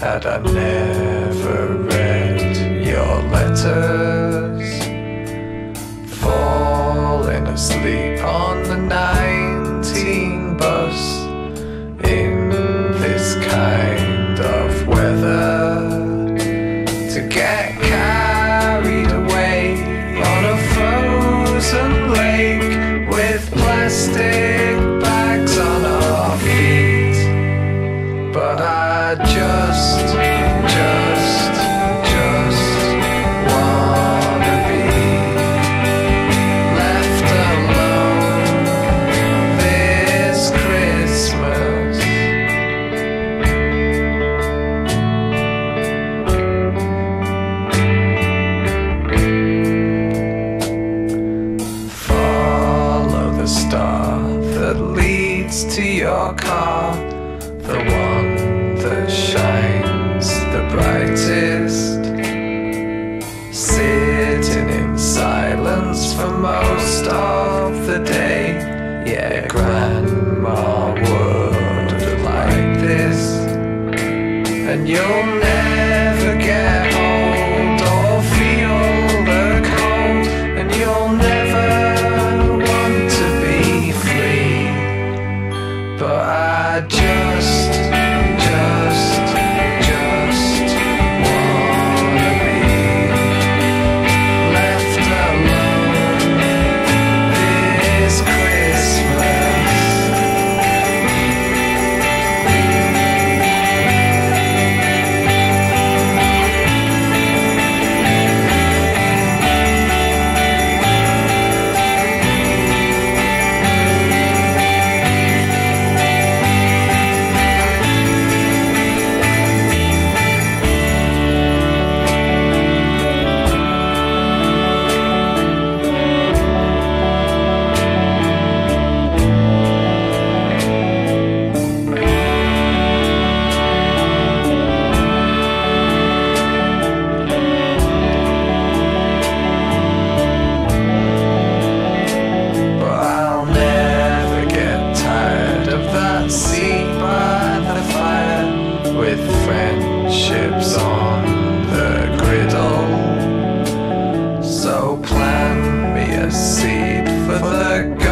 had I never read your letters. Falling asleep on the 19 bus in this kind of weather to get carried away on a frozen lake with plastic But I just, just, just wanna be left alone this Christmas. Follow the star that leads to your car, the one yeah, Grandma would like this, and you'll never get old or feel the cold, and you'll never want to be free. But I just seed for the